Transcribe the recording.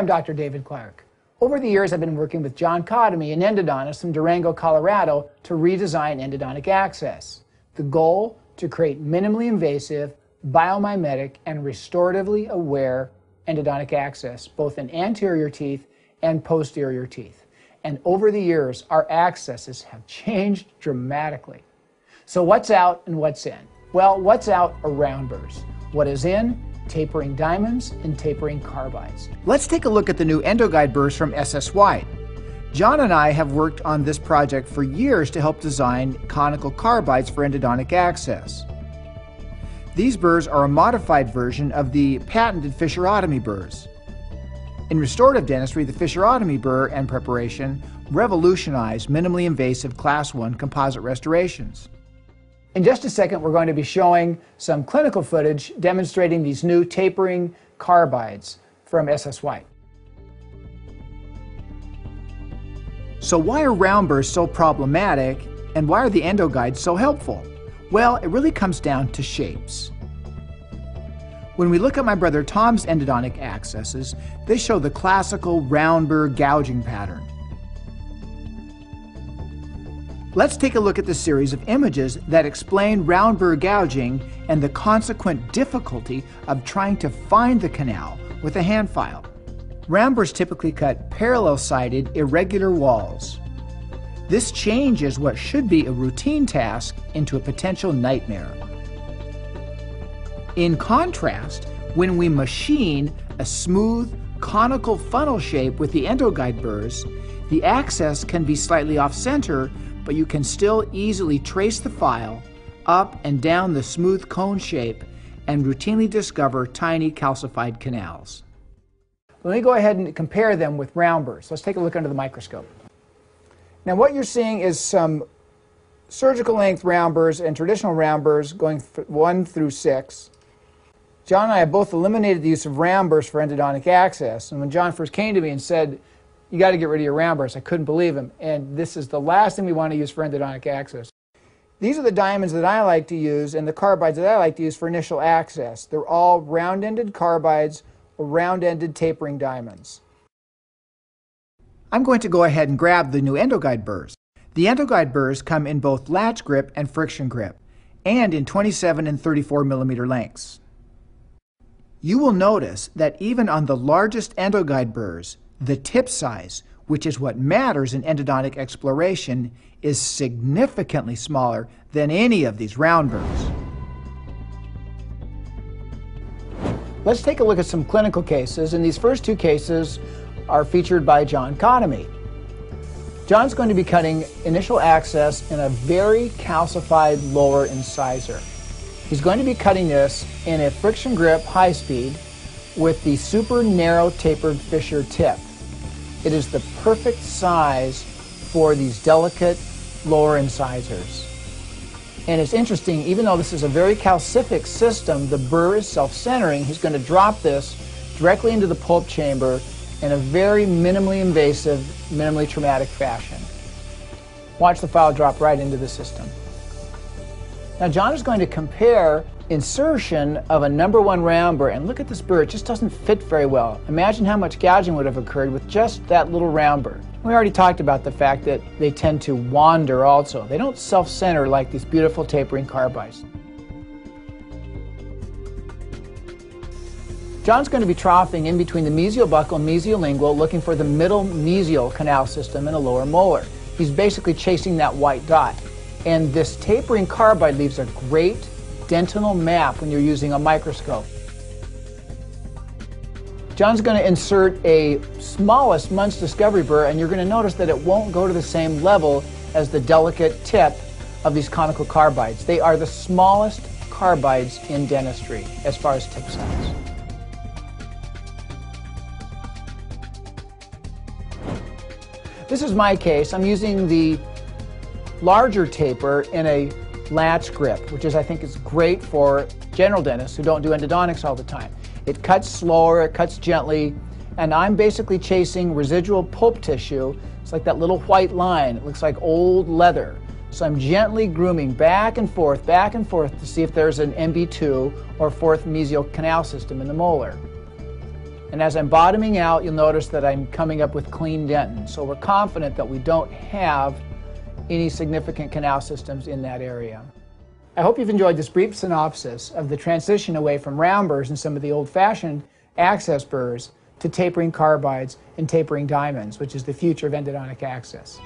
I'm Dr. David Clark. Over the years, I've been working with John Khademi, an endodontist from Durango, Colorado, to redesign endodontic access. The goal to create minimally invasive, biomimetic, and restoratively aware endodontic access, both in anterior teeth and posterior teeth. And over the years, our accesses have changed dramatically. So, what's out and what's in? Well, what's out are round burrs. What is in? Tapering diamonds and tapering carbides. Let's take a look at the new EndoGuide burrs from SS White. John and I have worked on this project for years to help design conical carbides for endodontic access. These burrs are a modified version of the patented fissurotomy burrs. In restorative dentistry, the fissurotomy burr and preparation revolutionized minimally invasive class 1 composite restorations. In just a second, we're going to be showing some clinical footage demonstrating these new tapering carbides from SS White. So why are round burrs so problematic and why are the endo guides so helpful? Well, it really comes down to shapes. When we look at my brother Tom's endodontic accesses, they show the classical round burr gouging pattern. Let's take a look at the series of images that explain round burr gouging and the consequent difficulty of trying to find the canal with a hand file. Round typically cut parallel-sided, irregular walls. This changes what should be a routine task into a potential nightmare. In contrast, when we machine a smooth, conical funnel shape with the EndoGuide burrs, the access can be slightly off-center, but you can still easily trace the file up and down the smooth cone shape and routinely discover tiny calcified canals. Let me go ahead and compare them with round burrs. Let's take a look under the microscope. Now what you're seeing is some surgical length round burrs and traditional round burrs going 1 through 6. John and I have both eliminated the use of round burrs for endodontic access. And when John first came to me and said, you got to get rid of your round burrs, I couldn't believe him. And this is the last thing we want to use for endodontic access. These are the diamonds that I like to use and the carbides that I like to use for initial access. They're all round-ended carbides or round-ended tapering diamonds. I'm going to go ahead and grab the new EndoGuide burrs. The EndoGuide burrs come in both latch grip and friction grip, and in 27 and 34 millimeter lengths. You will notice that even on the largest EndoGuide burrs, the tip size, which is what matters in endodontic exploration, is significantly smaller than any of these round burrs. Let's take a look at some clinical cases, and these first two cases are featured by John Khademi. John's going to be cutting initial access in a very calcified lower incisor. He's going to be cutting this in a friction grip high speed with the super narrow tapered fissure tip. It is the perfect size for these delicate lower incisors. And it's interesting, even though this is a very calcific system, the burr is self-centering. He's going to drop this directly into the pulp chamber in a very minimally invasive, minimally traumatic fashion. Watch the file drop right into the system. Now John is going to compare insertion of a number one round and look at this burr, it just doesn't fit very well. Imagine how much gouging would have occurred with just that little round. We already talked about the fact that they tend to wander also. They don't self-center like these beautiful tapering carbides. John's going to be troughing in between the mesial buccal and mesiolingual looking for the middle mesial canal system in a lower molar. He's basically chasing that white dot. And this tapering carbide leaves a great dentinal map when you're using a microscope. John's going to insert a smallest Munce Discovery burr, and you're going to notice that it won't go to the same level as the delicate tip of these conical carbides. They are the smallest carbides in dentistry as far as tip size. This is my case. I'm using the larger taper in a latch grip, which is I think is great for general dentists who don't do endodontics all the time. It cuts slower, it cuts gently, and I'm basically chasing residual pulp tissue. It's like that little white line. It looks like old leather. So I'm gently grooming back and forth, back and forth to see if there's an MB2 or fourth mesial canal system in the molar. And as I'm bottoming out, you'll notice that I'm coming up with clean dentin. So we're confident that we don't have any significant canal systems in that area. I hope you've enjoyed this brief synopsis of the transition away from round burrs and some of the old-fashioned access burrs to tapering carbides and tapering diamonds, which is the future of endodontic access.